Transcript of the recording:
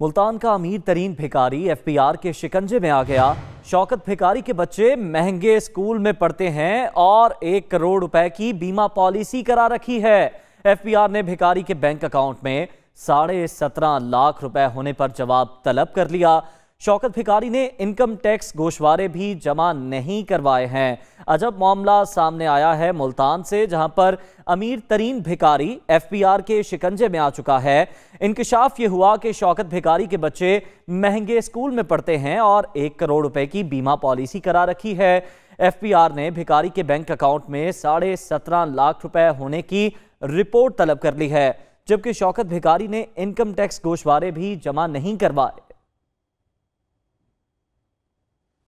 मुल्तान का अमीर तरीन भिकारी एफपीआर के शिकंजे में आ गया। शौकत भिकारी के बच्चे महँगे स्कूल में पढ़ते हैं और एक करोड़ रुपए की बीमा पॉलिसी करा रखी है। एफपीआर ने भिकारी के बैंक अकाउंट में साढ़े सत्रह लाख रुपए होने पर जवाब तलब कर लिया। शौकत भिकारी ने इनकम टैक्स गोशवारे भी जमा नहीं करवाए हैं। अजब मामला सामने आया है मुल्तान से, जहाँ पर अमीर तरीन भिकारी एफपीआर के शिकंजे में आ चुका है। इंकशाफ ये हुआ कि शौकत भिकारी के बच्चे महँगे स्कूल में पढ़ते हैं और एक करोड़ रुपए की बीमा पॉलिसी करा रखी है। एफपीआर ने भिकारी के बैंक अकाउंट में साढ़े सत्रह लाख रुपए होने की रिपोर्ट तलब कर ली है, जबकि शौकत भिकारी ने इनकम टैक्स गोशवारे भी जमा नहीं करवाए।